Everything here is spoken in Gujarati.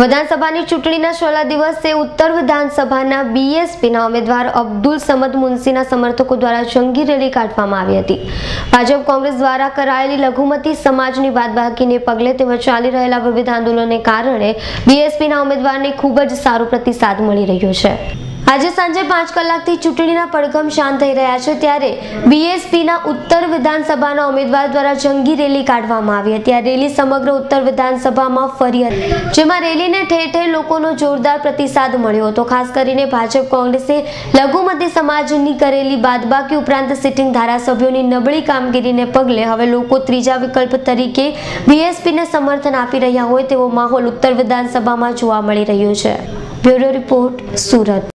વિધાનસભાની ચૂંટણીના છેલ્લા દિવસે ઉત્તર વિધાનસભાના બીએસપીના ઉમેદવાર અબ્દુલ સમદ મુનસીના સમર્થકો દ્વારા જંગી રેલી કાઢવામાં આવી હતી. ભાજપ કોંગ્રેસ દ્વારા કરાયેલી લઘુમતી સમાજની બાદબાકીને પગલે તેમજ ચાલી રહેલા વિવિધ આંદોલનને કારણે બીએસપીના ઉમેદવારને ખૂબ જ સારો પ્રતિસાદ મળી રહ્યો છે. આજે સાંજે પાંચ કલાકથી ચૂંટણીના પડઘમ શાંત થઈ રહ્યા છે ત્યારે બીએસપીના ઉત્તર વિધાનસભાના ઉમેદવાર દ્વારા જંગી રેલી કાઢવામાં આવી હતી. આ રેલી સમગ્ર ઉત્તર વિધાનસભામાં ફરી હતી, જેમાં રેલીને ઠેર ઠેર લોકોનો જોરદાર પ્રતિસાદ મળ્યો હતો. ખાસ કરીને ભાજપ કોંગ્રેસે લઘુમતી સમાજની કરેલી બાદબાકી ઉપરાંત સિટિંગ ધારાસભ્યોની નબળી કામગીરીને પગલે હવે લોકો ત્રીજા વિકલ્પ તરીકે બીએસપીને સમર્થન આપી રહ્યા હોય તેવો માહોલ ઉત્તર વિધાનસભામાં જોવા મળી રહ્યો છે. Bureau report, Surat.